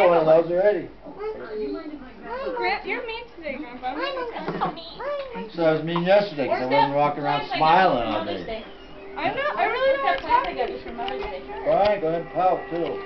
Oh, loves already. Oh, Grant, you're mean today, Grandpa. So I was mean yesterday because I wasn't walking around smiling all day. I'm not. I really don't have time. All right, go ahead and pout too.